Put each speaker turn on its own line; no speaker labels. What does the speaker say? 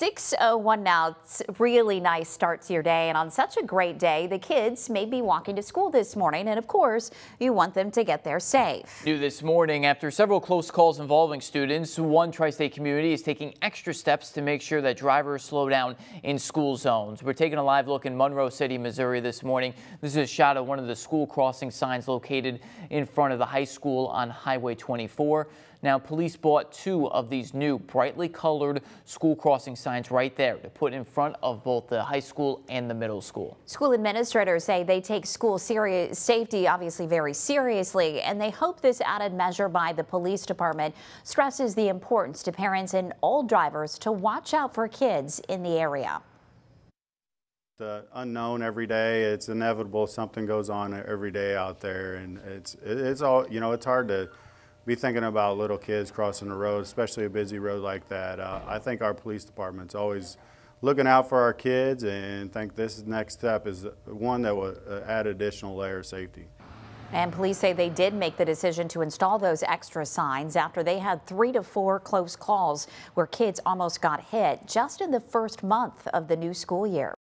601 now. It's really nice start to your day and on such a great day, the kids may be walking to school this morning and of course you want them to get there safe.
New this morning after several close calls involving students, one tri-state community is taking extra steps to make sure that drivers slow down in school zones. We're taking a live look in Monroe City, Missouri this morning. This is a shot of one of the school crossing signs located in front of the high school on Highway 24. Now police bought two of these new brightly colored school crossing signs signs right there to put in front of both the high school and the middle school.
School administrators say they take school safety obviously very seriously, and they hope this added measure by the police department stresses the importance to parents and all drivers to watch out for kids in the area.
The unknown every day. It's inevitable. Something goes on every day out there, and it's it's all you know. It's hard to be thinking about little kids crossing the road, especially a busy road like that. Uh, I think our police department's always looking out for our kids and think this next step is one that will uh, add additional layer of safety.
And police say they did make the decision to install those extra signs after they had three to four close calls where kids almost got hit just in the first month of the new school year.